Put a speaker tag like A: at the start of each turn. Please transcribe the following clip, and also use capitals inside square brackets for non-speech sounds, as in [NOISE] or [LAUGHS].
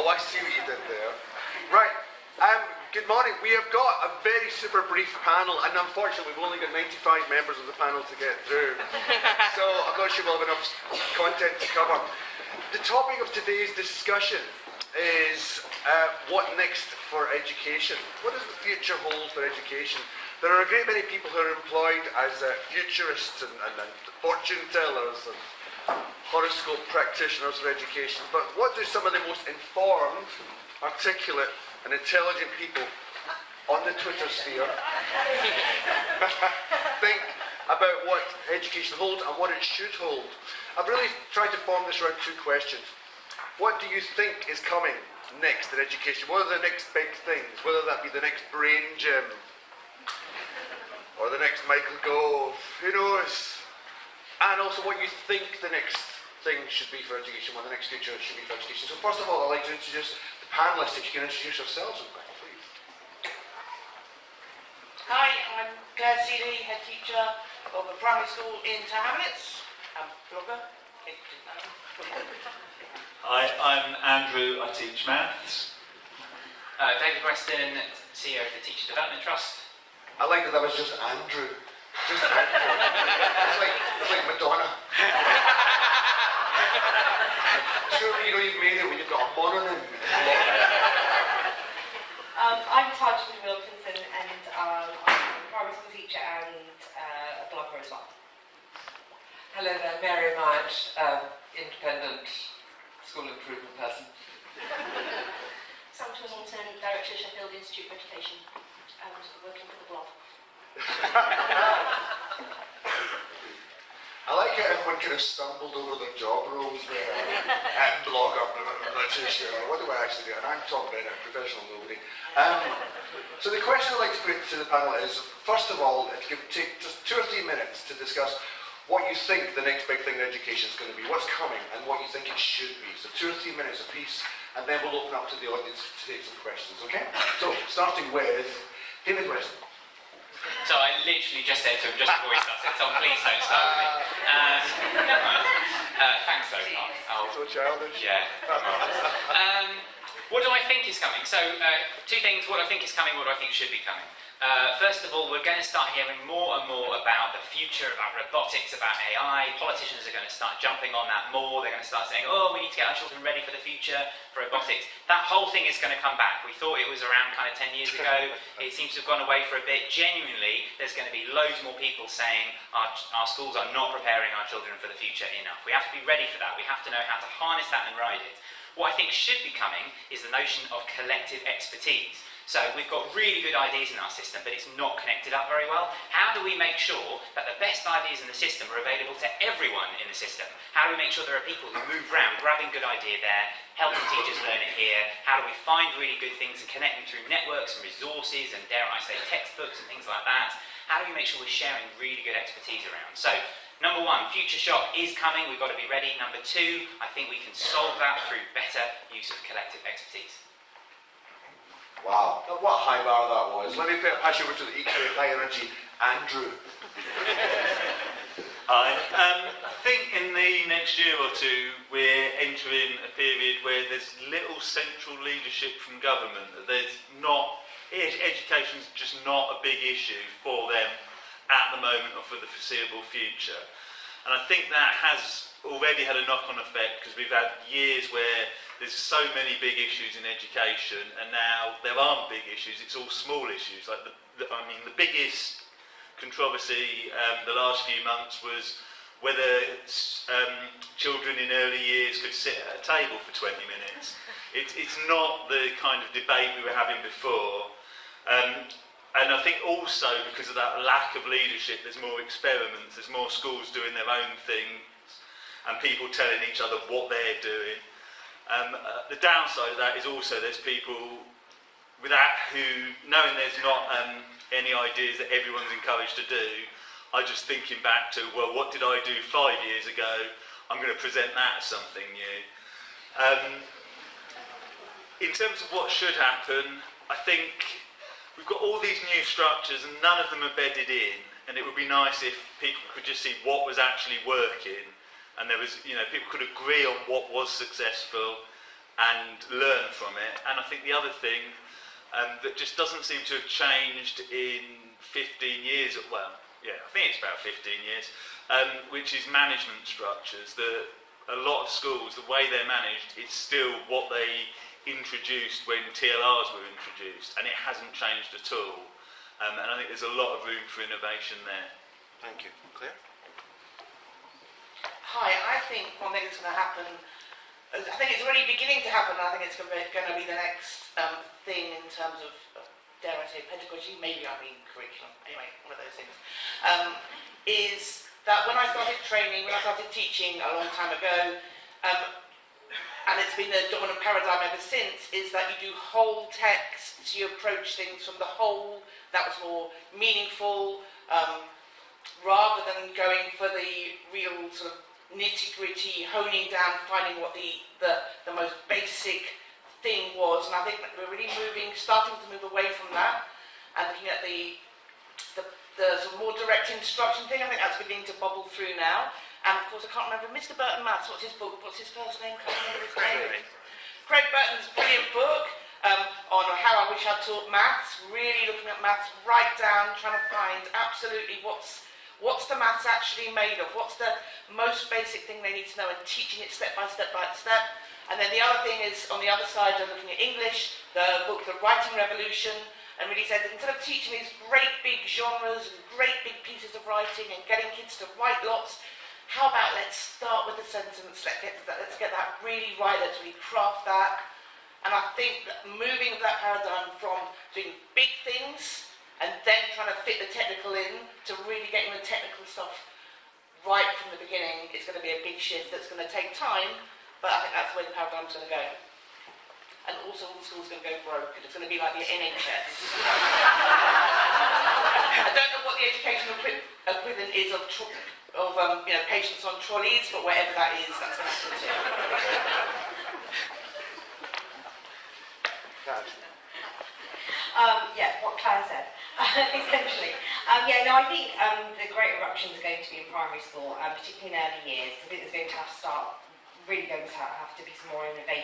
A: Oh, I see what you did there. Right. Um, good morning. We have got a very super brief panel, and unfortunately, we've only got 95 members of the panel to get through. [LAUGHS] so I'm not sure we'll have enough content to cover. The topic of today's discussion is uh, what next for education? What does the future hold for education? There are a great many people who are employed as uh, futurists and, and, and fortune tellers and horoscope practitioners of education, but what do some of the most informed, articulate, and intelligent people on the Twitter sphere [LAUGHS] think about what education holds and what it should hold? I've really tried to form this around two questions. What do you think is coming next in education? What are the next big things? Whether that be the next brain gym or the next Michael Gove, who knows? And also what you think the next thing should be for education, what the next future should be for education. So first of all, I'd like to introduce the panellists. If you can introduce yourselves, please.
B: Hi, I'm Clare Sealy, head teacher of a primary school in Tower Hamlets. I'm a blogger.
C: Hi, I'm Andrew. I teach maths.
D: Uh, David Weston, CEO of the Teacher Development Trust.
A: I like that that was just Andrew. Just Andrew. it's, like, it's like Madonna. Surely you know you've made it when you've got a mononym.
E: Um, I'm Tarjinder Wilkinson and um, I'm a primary school teacher and a well.
F: Hello there, Mary Myatt, um, independent school improvement person. [LAUGHS]
G: Sam Twiselton, Director of Sheffield Institute for Education, and working for the blog. [LAUGHS]
A: Like how everyone stumbled over their job roles there. I'm not too sure. What do I actually do? And I'm Tom Bennett, professional nobody. Um, so the question I'd like to put to the panel is, first of all, if you could take just two or three minutes to discuss what you think the next big thing in education is going to be, what's coming, and what you think it should be. So two or three minutes apiece, and then we'll open up to the audience to take some questions, okay? So, starting with David Weston.
D: So I literally just said to him just before he started, Tom, please don't start with me. Uh, mind. [LAUGHS] Uh, thanks though. Oh,
A: So childish.
D: yeah. [LAUGHS] Um, what do I think is coming? So, uh, two things. What I think is coming, what I think should be coming. Uh, first of all, we're going to start hearing more and more about the future, about robotics, about AI. Politicians are going to start jumping on that more. They're going to start saying, oh, we need to get our children ready for the future, for robotics. That whole thing is going to come back. We thought it was around kind of 10 years ago. [LAUGHS] it seems to have gone away for a bit. Genuinely, there's going to be loads more people saying our, our schools are not preparing our children for the future enough. We have to be ready for that. We have to know how to harness that and ride it. What I think should be coming is the notion of collective expertise. So we've got really good ideas in our system, but it's not connected up very well. How do we make sure that the best ideas in the system are available to everyone in the system? How do we make sure there are people who move around, grabbing good idea there, helping teachers learn it here? How do we find really good things and connect them through networks and resources and, dare I say, textbooks and things like that? How do we make sure we're sharing really good expertise around? So Number one, future shock is coming, we've got to be ready. Number two, I think we can solve that through better use of collective expertise.
A: Wow, what a high bar that was. Let me pass you over to the equally high energy Andrew. [LAUGHS]
C: Hi. Um, I think in the next year or two, we're entering a period where there's little central leadership from government. That there's not ed- education's just not a big issue for them at the moment or for the foreseeable future. And I think that has already had a knock-on effect because we've had years where there's so many big issues in education, and now there aren't big issues; it's all small issues. Like the, the I mean, the biggest controversy um, the last few months was whether um, children in early years could sit at a table for 20 minutes. It, it's not the kind of debate we were having before. Um, and I think also because of that lack of leadership, there's more experiments, there's more schools doing their own things, and people telling each other what they're doing. Um, uh, the downside of that is also there's people without who, knowing there's not um, any ideas that everyone's encouraged to do, are just thinking back to, well, what did I do five years ago? I'm going to present that as something new. Um, in terms of what should happen, I think we've got all these new structures and none of them are bedded in. And it would be nice if people could just see what was actually working and there was, you know, people could agree on what was successful and learn from it. And I think the other thing um, that just doesn't seem to have changed in 15 years, well, yeah, I think it's about 15 years, um, which is management structures. The, a lot of schools, the way they're managed, is still what they introduced when TLRs were introduced, and it hasn't changed at all. Um, and I think there's a lot of room for innovation there.
A: Thank you. Clare?
B: Hi, I think one thing that's going to happen, I think it's already beginning to happen, and I think it's going to be, going to be the next um, thing in terms of, of, dare I say, pedagogy, maybe I mean curriculum, anyway, one of those things, um, is that when I started training, when I started teaching a long time ago, um, and it's been the dominant paradigm ever since, is that you do whole texts, you approach things from the whole, that was more meaningful, um, rather than going for the real sort of nitty gritty, honing down, finding what the, the, the most basic thing was. And I think that we're really moving, starting to move away from that and looking at the, the, the sort of more direct instruction thing. I think that's beginning to bubble through now. And of course, I can't remember Mr. Barton Maths. What's his book? What's his first name? Can't remember his name. Craig Barton's brilliant book um, on how I wish I'd taught maths. Really looking at maths right down, trying to find absolutely what's what's the maths actually made of. What's the most basic thing they need to know, and teaching it step by step by step. And then the other thing is on the other side, I'm looking at English, the book The Writing Revolution, and really said that instead of teaching these great big genres and great big pieces of writing and getting kids to write lots, how about let's start with the sentence, let's get that, let's get that really right, let's really craft that. And I think that moving that paradigm from doing big things and then trying to fit the technical in to really getting the technical stuff right from the beginning is going to be a big shift that's going to take time, but I think that's the way the paradigm's going to go. And also all schools going to go broke, and it's going to be like the NHS. [LAUGHS] I don't know what the educational equivalent uh, is of of um, you know, patients on trolleys, but whatever that is, that's going.
E: Um, yeah, what Clare said, [LAUGHS] essentially. Um, yeah, no, I think um, the great eruptions are going to be in primary school, um, particularly in early years. I think there's going to have to start, really going to have to be some more innovation.